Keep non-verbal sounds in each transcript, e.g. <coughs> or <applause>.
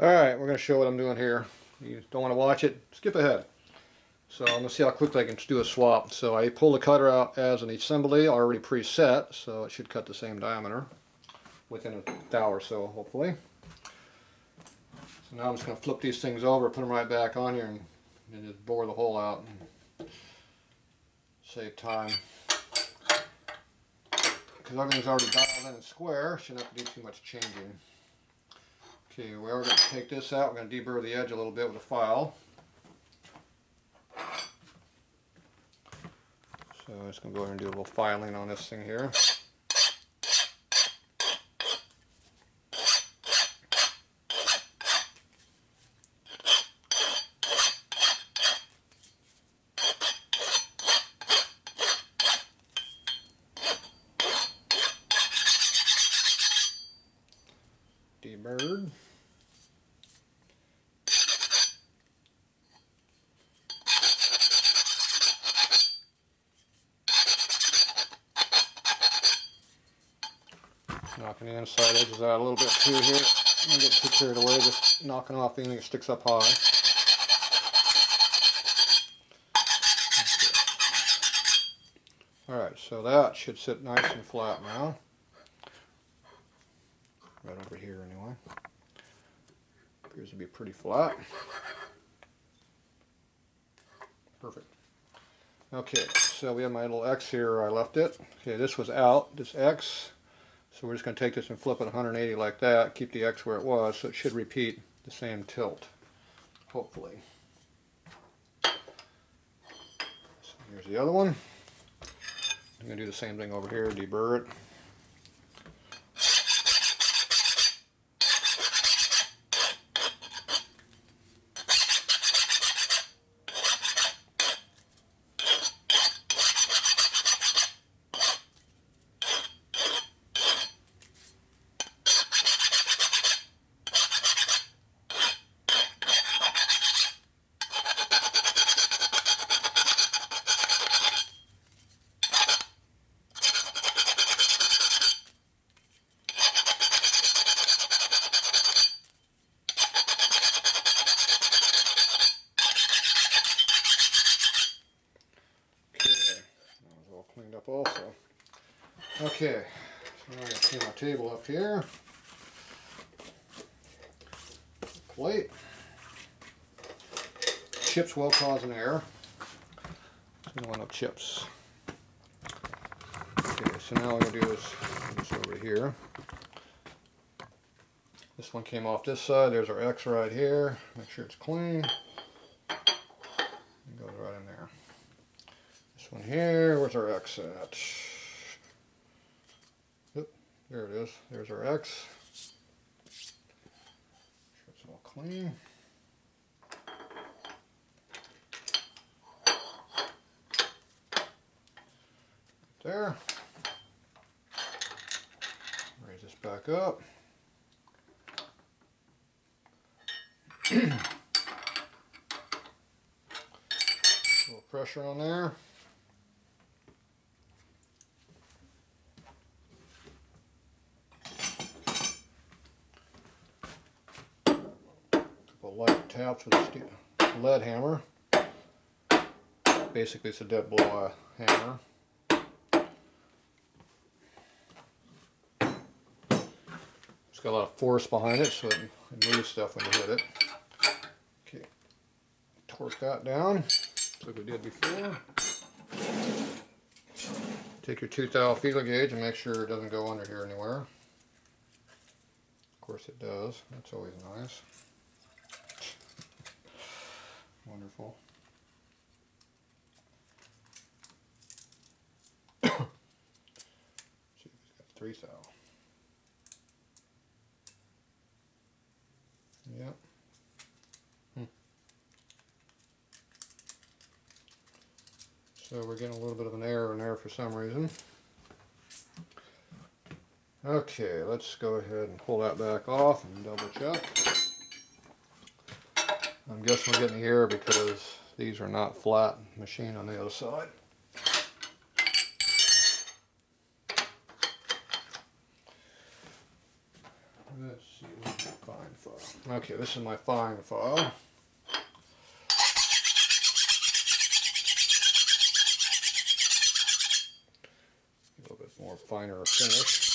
Alright, we're going to show what I'm doing here. You don't want to watch it, skip ahead. So I'm going to see how quickly I can do a swap. So I pull the cutter out as an assembly already preset, so it should cut the same diameter within a thou or so, hopefully. So now I'm just going to flip these things over, put them right back on here, and, and just bore the hole out and save time. Because everything's already dialed in and square, shouldn't have to do too much changing. Okay, well we are going to take this out. We're going to deburr the edge a little bit with a file. So I'm just going to go ahead and do a little filing on this thing here. Knocking the inside edges out a little bit too here. Don't get too carried away, just knocking off anything that sticks up high. Alright, so that should sit nice and flat now. Right over here anyway. Appears to be pretty flat. Perfect. Okay, so we have my little X here I left it. Okay, this was out, this X. So we're just going to take this and flip it 180 like that, keep the X where it was, so it should repeat the same tilt, hopefully. So here's the other one. I'm going to do the same thing over here, deburr it. up also. Okay, so I'm going to clean my table up here. Plate. Chips will cause an error. We don't want no chips. Okay, so now what I'm going to do is this over here. This one came off this side. There's our X right here. Make sure it's clean. It goes right in there. This one here, where's our X at? There it is. There's our X. Sure it's all clean. There. Raise this back up. <clears throat> a little pressure on there. Light taps with a lead hammer. Basically, it's a dead blow hammer. It's got a lot of force behind it, so it, moves stuff when you hit it. Okay, torque that down, like we did before. Take your tooth thou feeler gauge and make sure it doesn't go under here anywhere. Of course it does, that's always nice. Wonderful. <coughs> Three thou. Yep. Hmm. So we're getting a little bit of an error in there for some reason. Okay, let's go ahead and pull that back off and double check. I'm guessing we're getting the error because these are not flat machine on the other side. Let's see find for Okay, this is my fine file. A little more finish.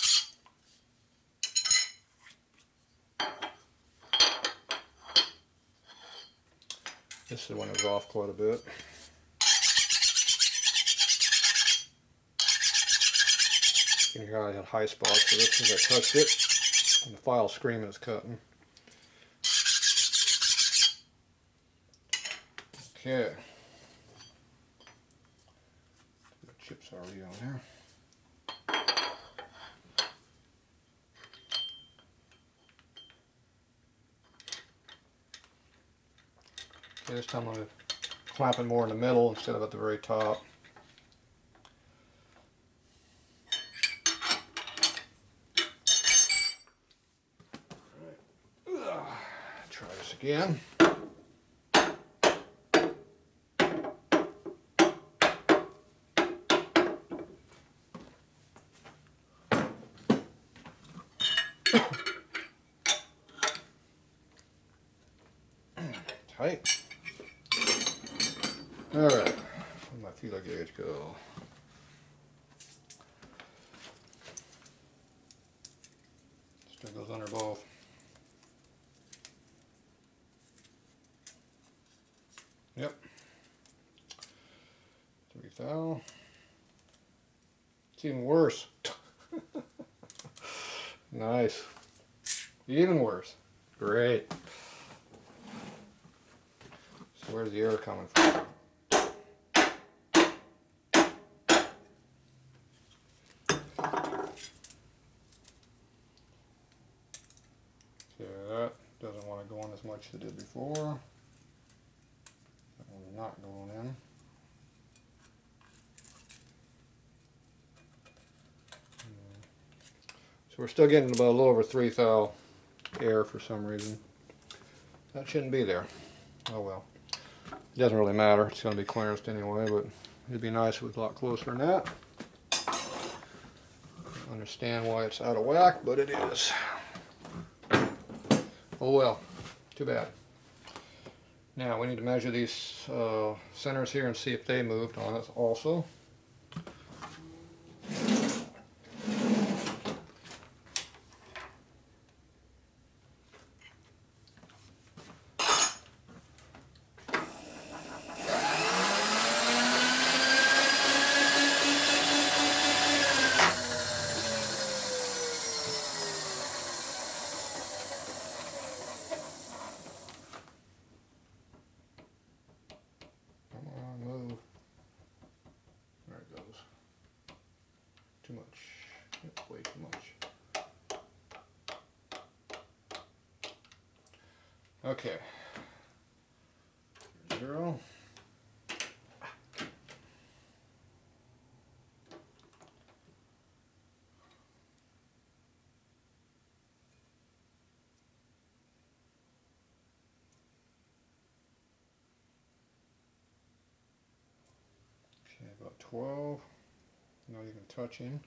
This is one is off quite a bit. You can I had high spots, so as soon as I touched it, and the file screaming is cutting. Okay. The chips already on there. This time I'm going to clamp it more in the middle instead of at the very top. Try this again. Tight. All right, where'd my feeler gauge go? Still goes under both. Yep. Three thou. It's even worse. <laughs> nice. Even worse. Great. So where's the air coming from? Yeah, that doesn't want to go on as much as it did before. That one's not going in. So we're still getting about a little over 3 thou air for some reason. That shouldn't be there. Oh well. It doesn't really matter. It's going to be clearanced anyway, but it'd be nice if it was a lot closer than that. Understand why it's out of whack, but it is. Oh well, too bad. Now we need to measure these uh, centers here and see if they moved on us also. Come on, move. There it goes. Too much. Yep, way too much. Okay. Zero. Okay, about 12. Not even touching.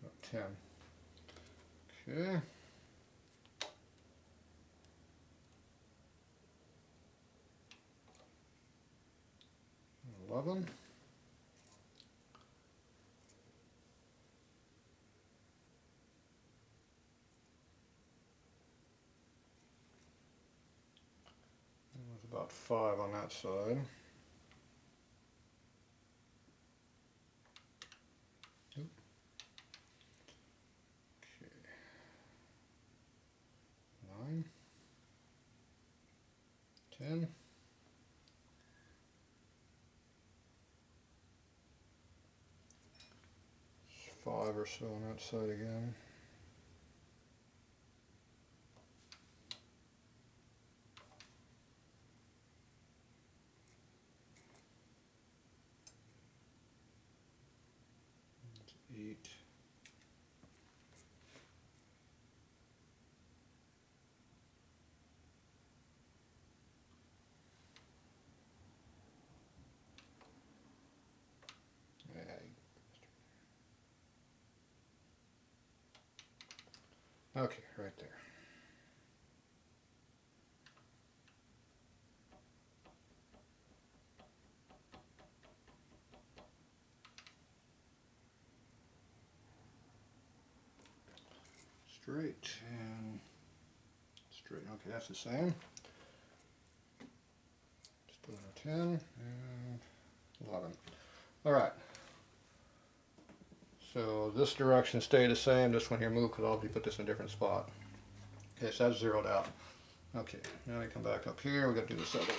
About 10. Okay. Eleven. There's about five on that side. Five or so on that side again. eight. Yeah, Okay, right there. Straight and straight. Okay, that's the same. Just put in a 10 and 11. All right. This direction stayed the same. This one here moved because be put this in a different spot. Okay, so that's zeroed out. Okay, now we come back up here. We got to do this other one.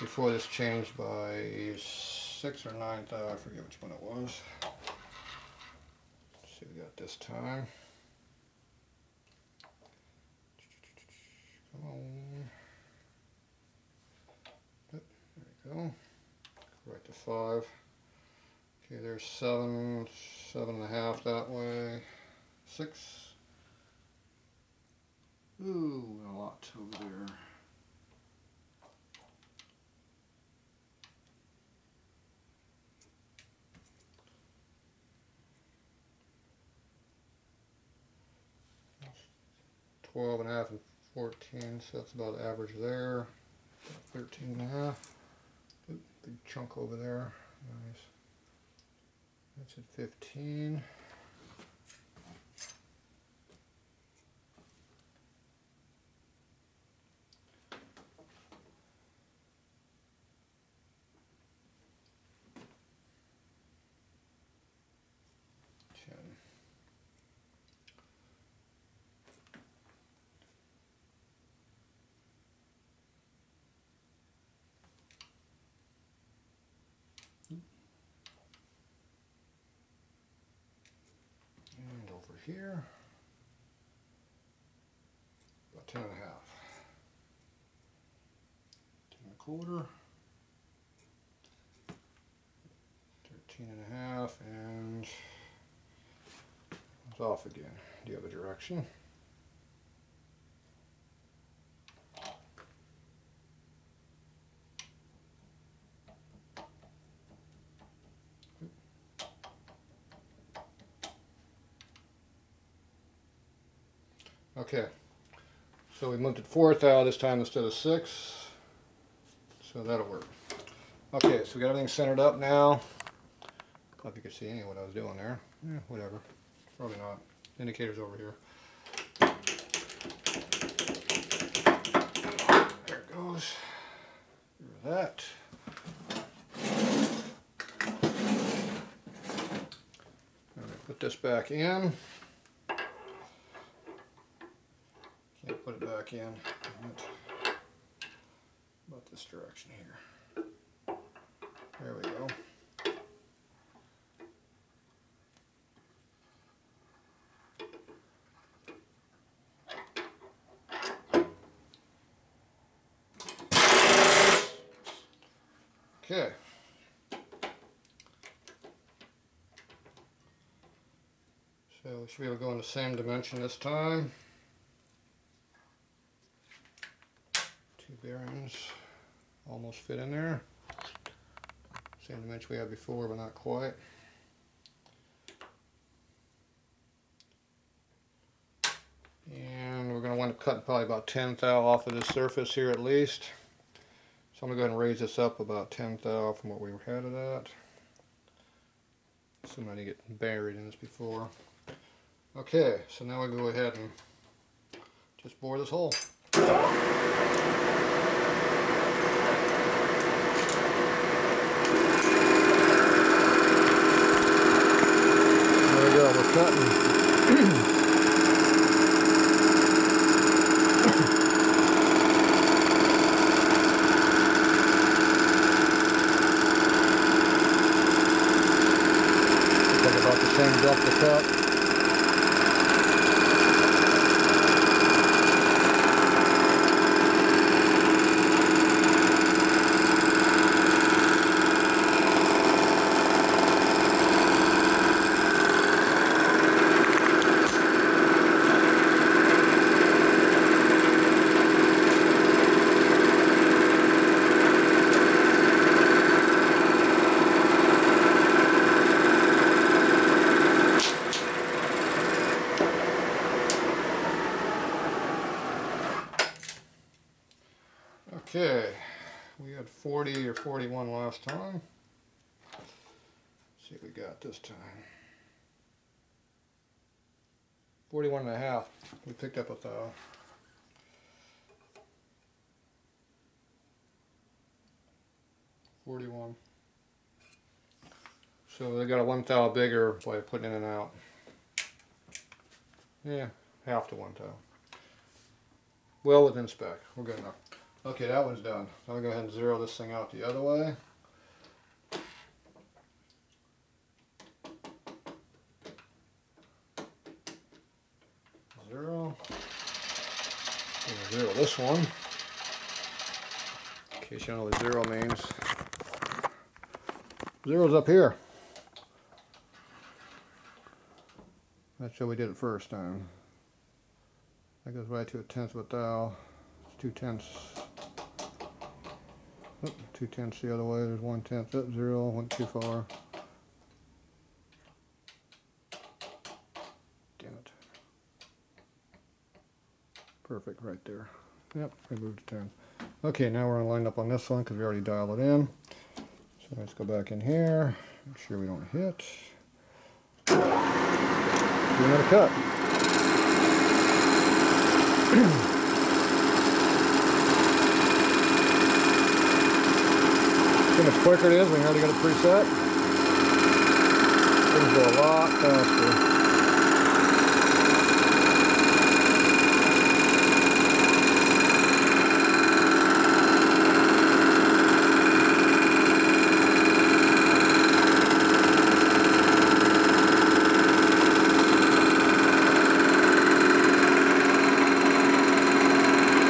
Before this changed by six or nine, uh, I forget which one it was. Let's see, we got this time. Come on. There we go right to five. Okay, there's seven, seven and a half that way, six. Ooh, a lot over there. Twelve and a half and fourteen, so that's about average there. Thirteen and a half big chunk over there. Nice. That's at 15. Here. About ten and a half. Ten and a quarter. Thirteen and a half and it's off again the other direction. Okay, we moved it fourth out this time instead of six, so that'll work. Okay, so we got everything centered up now. I hope you can see any of what I was doing there. Yeah, whatever. Probably not. Indicator's over here. There it goes. that. put this back in. Put it back in about this direction here. There we go. Okay. So we should be able to go in the same dimension this time. bearings almost fit in there. We had before, but not quite. And we're going to wind up cutting probably about 10 thou off of this surface here at least. So I'm going to go ahead and raise this up about 10 thou from what we were headed at. Didn't get buried in this before. Okay, so now we go ahead and just bore this hole. Cutting. 40 or 41 last time. Let's see what we got this time. 41 and a half. We picked up a thou. Forty-one. So they got a one thou bigger by putting in and out. Yeah, half to one thou. Well within spec. We're good enough. Okay, that one's done. I'm gonna go ahead and zero this thing out the other way. Zero. Zero this one. In case you know what zero means. Zero's up here. That's how we did it first time. That goes right to a tenth of a thou. It's two tenths. Oh, Oop, two tenths the other way. There's one tenth. Up oh, zero. Went too far. Damn it. Perfect right there. Yep, we moved to 10. Okay, now we're to line up on this one because we already dialed it in. So let's go back in here. Make sure we don't hit. Another cut. <clears throat> See how much quicker it is We already got it preset? Things go a lot faster.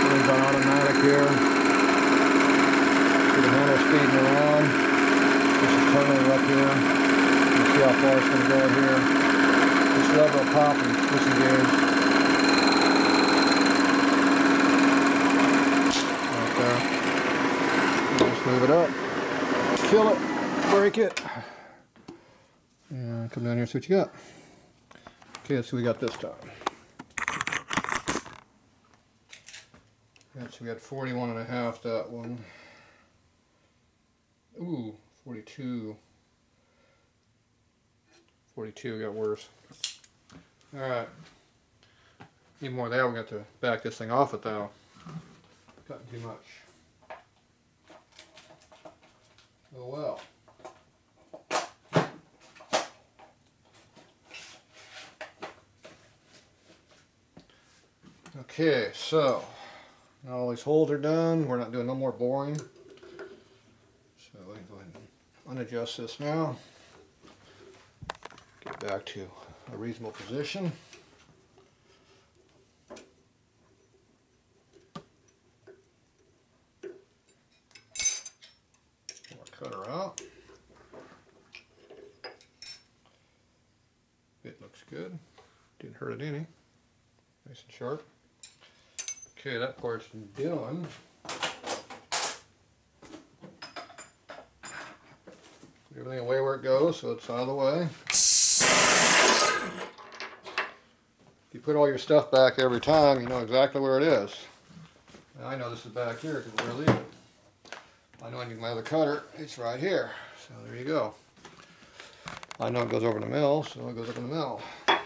Everything's on automatic here. See the handle speeding around. This is turning up here. You see how far it's going to go here. This lever will pop and disengage. Right there. Just move it up. Kill it. Break it. And come down here and see what you got. Okay, let's see what we got this time. So we got 41 and a half that one. Ooh, 42. 42 got worse. Alright. Need more of that, we got to back this thing off it though. Cutting too much. Oh well. Okay, so now all these holes are done. We're not doing no more boring. So we can go ahead and unadjust this now. Get back to a reasonable position. Pull our cutter out. It looks good. Didn't hurt it any. Nice and sharp. Okay, that part's done. Everything away where it goes, so it's out of the way. If you put all your stuff back every time, you know exactly where it is. And I know this is back here because we're leaving. I know I need my other cutter. It's right here. So there you go. I know it goes over the mill, so it goes up in the mill. Don't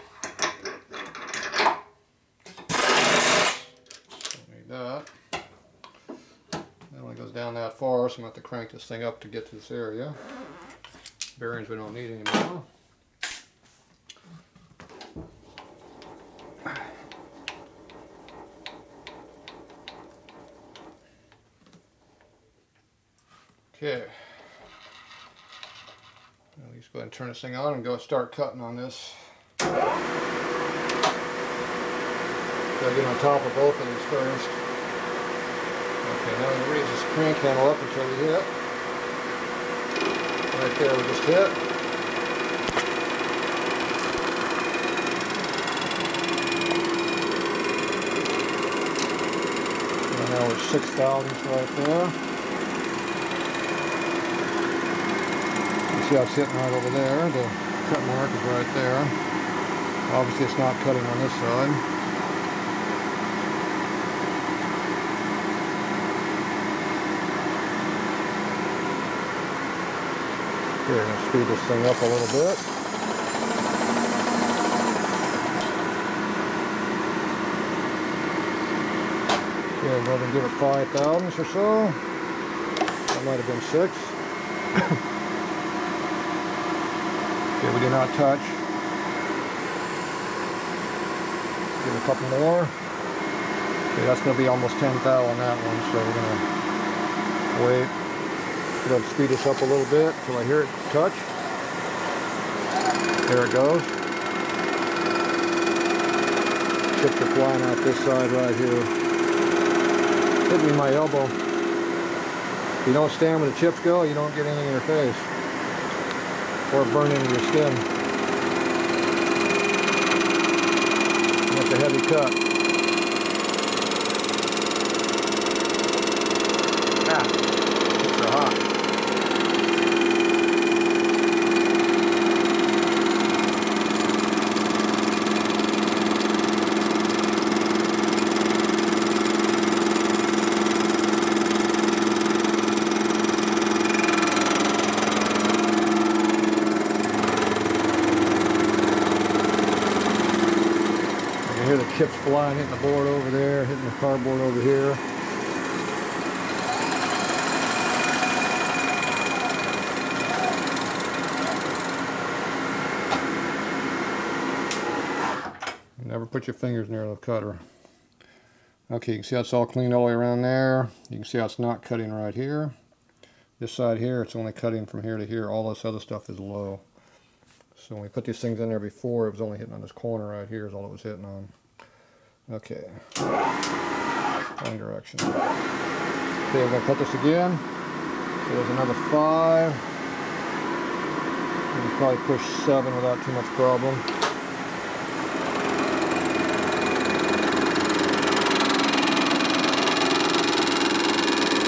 need that. That only goes down I'm going to have to crank this thing up to get to this area. Bearings we don't need anymore. Okay. Least go ahead and turn this thing on and go start cutting on this. Gotta get on top of both of these first. Okay, now we raise this crank handle up until we hit. Right there, we just hit. And now we're six thousandths right there. You see how it's hitting right over there. The cut mark is right there. Obviously it's not cutting on this side. Here, I'm gonna speed this thing up a little bit. Okay, go ahead and give it five thousandths or so. That might have been six. <coughs> okay, we did not touch. Give it a couple more. Okay, that's going to be almost 10 thou on that one, so we're going to wait. Go ahead and speed this up a little bit until I hear it touch. There it goes. Chips are flying out this side right here hit me my elbow. If you don't stand where the chips go, you don't get anything in your face. Or burn into your skin. That's a heavy cut. Ah, chips are hot. Hitting the board over there, hitting the cardboard over here. Never put your fingers near the cutter. Okay, you can see how it's all cleaned all the way around there. You can see how it's not cutting right here. This side here, it's only cutting from here to here. All this other stuff is low. So when we put these things in there before, it was only hitting on this corner right here is all it was hitting on. Okay. Wrong direction. Okay, we're going to cut this again. So there's another five. We can probably push seven without too much problem.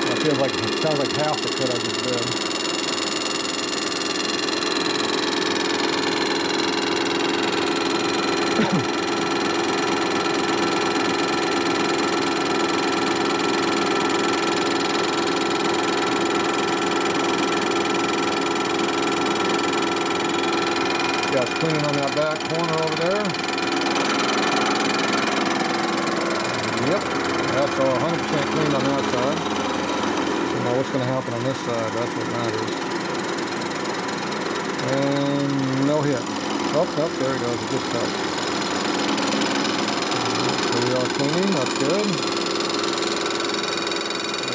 That feels like, it sounds like half the cut I just did. got <coughs> cleaning on that back corner over there. Yep, that's all 100% clean on that side. So now what's going to happen on this side, that's what matters. And no hit. Oh, oh, there it goes, it just touched. So we are cleaning, that's good.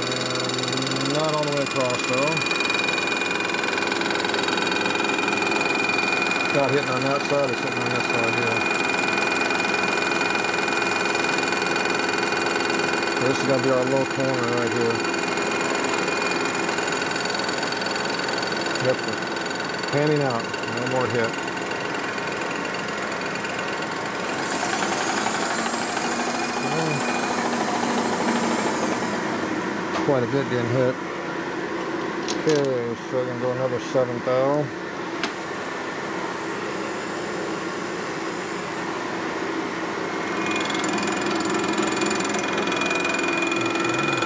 And not all the way across though. Not hitting on that side, it's hitting on this side here. So this is going to be our low corner right here. Yep, panning out, no more hit. Quite a bit didn't hit. Okay, so we're going to go another 7 thou.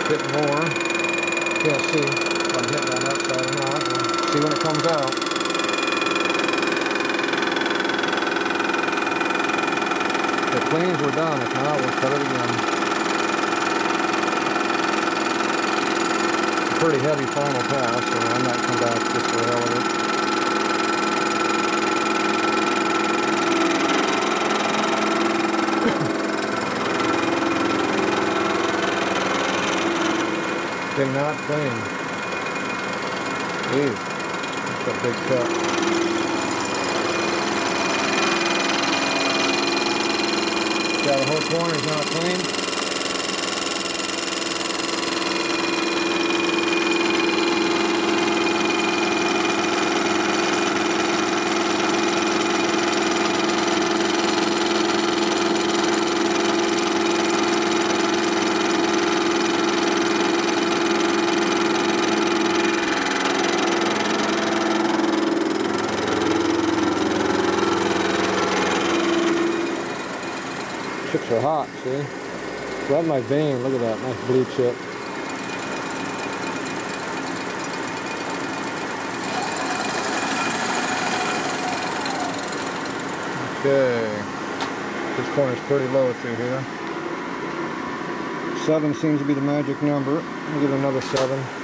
bit more. Can't see if I'm hitting on that side or not. We'll see when it comes out. The cleans were done. If not, we'll cut it again. Pretty heavy final pass, so I might come back just for the hell of it. <coughs> cannot clean. Jeez, that's a big cut. Yeah, the whole corner is not clean. chips are hot, see? Right in my vein, look at that, nice blue chip. Okay, this corner's pretty low through here. Seven seems to be the magic number. I'll give it another seven.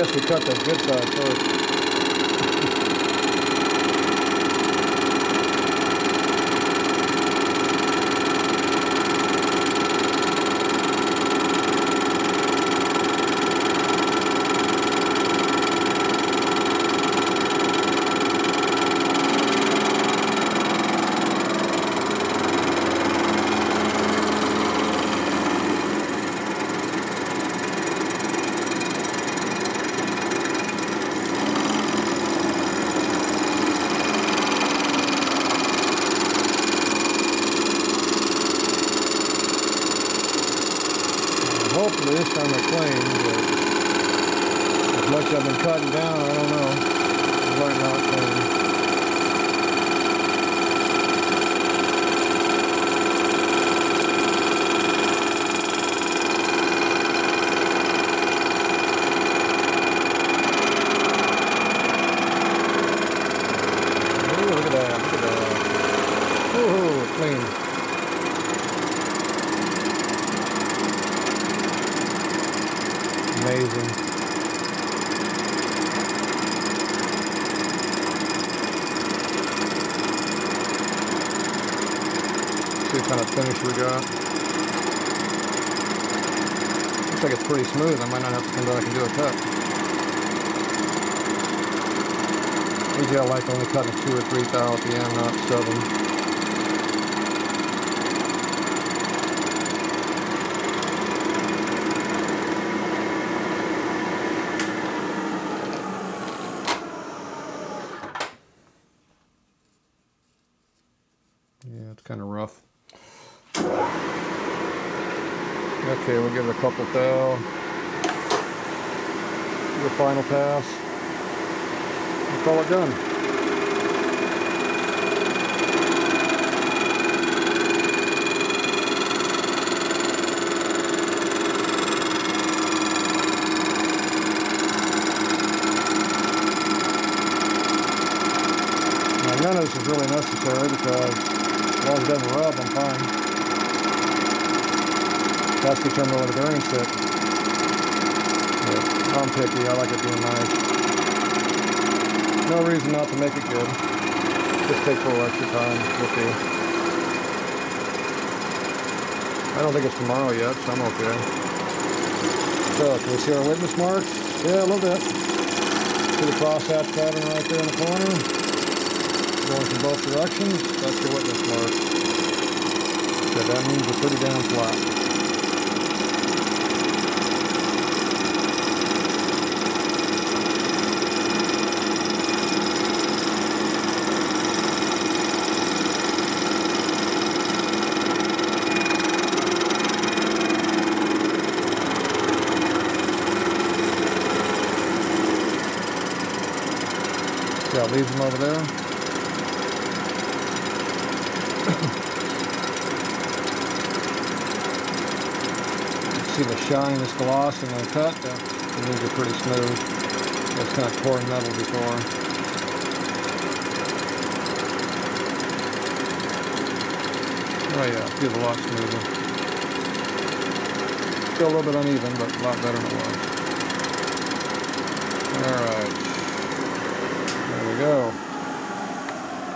The good side first. I've been cutting down, I don't know. It might not clean. Ooh, look at that, look at that. Ooh, clean. Amazing. See what kind of finish we got. Looks like it's pretty smooth. I might not have to come back and do a cut. I like only cutting two or three thou at the end, not seven. Yeah, it's kind of rough. Okay, we'll give it a couple thou. A final pass. Call it done. None of this is really necessary because as long as it doesn't rub, I'm fine. That's determined where the bearing sit. But I'm picky, I like it being nice. No reason not to make it good. Just take a little extra time, we'll see. I don't think it's tomorrow yet, so I'm okay. So, can we see our witness marks? Yeah, a little bit. See the crosshatch pattern right there in the corner? going from both directions, that's your witness mark. So that means you're pretty damn flat. See how it leaves them over there? See this gloss in the cut, that means they're pretty smooth. It's kind of pouring metal before. Oh yeah, feels a lot smoother. Still a little bit uneven, but a lot better than it was. Alright. There we go.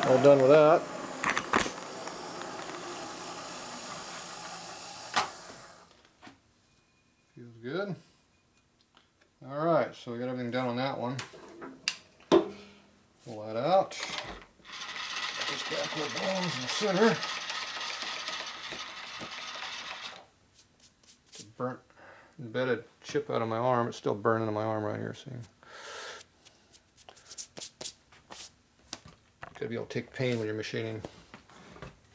All done with that. Feels good. All right, so we got everything done on that one. Pull that out. Got this back little bones in the center. It's a burnt, embedded chip out of my arm. It's still burning in my arm right here, see? Gotta be able to take pain when you're machining.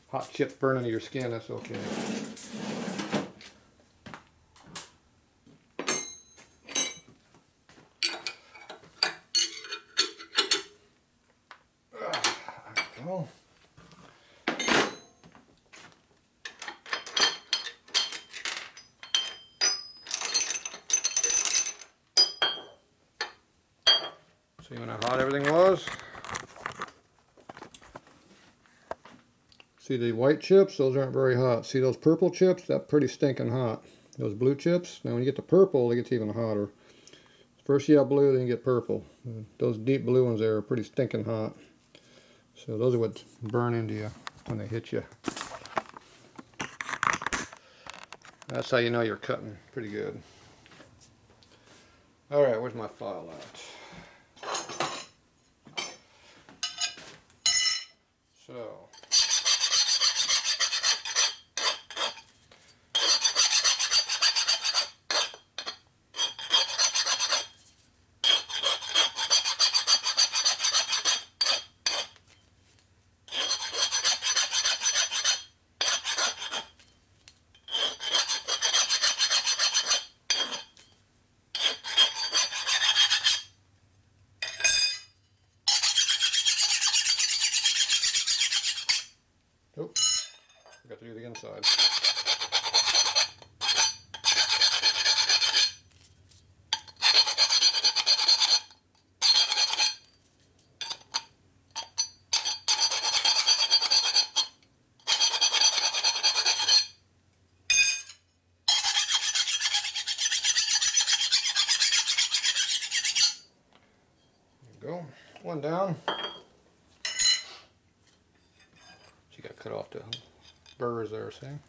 Hot chips burning your skin, that's okay. go. See when how hot everything was? See the white chips? Those aren't very hot. See those purple chips? That's pretty stinking hot. Those blue chips? Now when you get to purple, it gets even hotter. First you have blue, then you get purple. Those deep blue ones there are pretty stinking hot. So those are what burn into you when they hit you. That's how you know you're cutting pretty good. Alright, where's my file at? So, Oop, forgot to do the inside. There you go. One down. She got cut off the burrs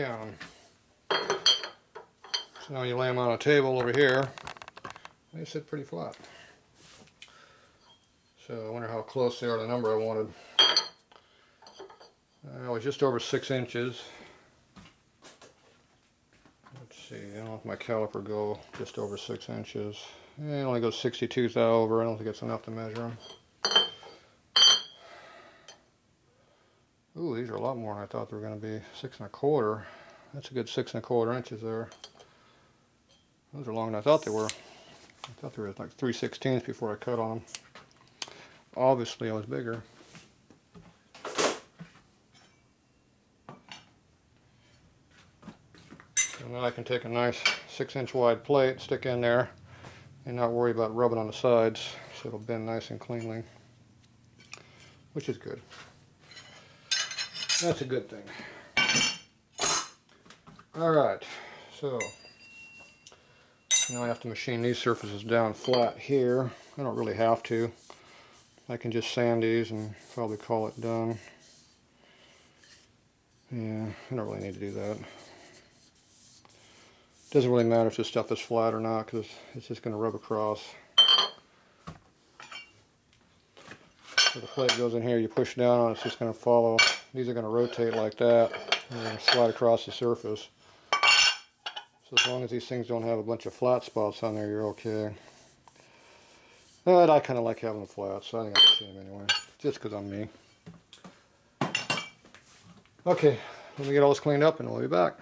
down. So now you lay them on a table over here. They sit pretty flat. So I wonder how close they are to the number I wanted. Uh, I was just over six inches. Let's see, I don't know if my caliper go just over six inches. Eh, It only goes 62 thou over. I don't think it's enough to measure them. Ooh, these are a lot more than I thought they were going to be. Six and a quarter. That's a good six and a quarter inches there. Those are longer than I thought they were. I thought they were like 3 sixteenths before I cut on them. Obviously, I was bigger. And then I can take a nice six inch wide plate, stick in there, and not worry about rubbing on the sides. So it'll bend nice and cleanly, which is good. That's a good thing. Alright, so now I have to machine these surfaces down flat here. I don't really have to. I can just sand these and probably call it done. Yeah, I don't really need to do that. Doesn't really matter if this stuff is flat or not because it's just going to rub across. So the plate goes in here, you push down on it, it's just going to follow. These are going to rotate like that and then slide across the surface. So as long as these things don't have a bunch of flat spots on there, you're okay. But I kind of like having them flat, so I think I can see them anyway. Just because I'm me. Okay, let me get all this cleaned up and we'll be back.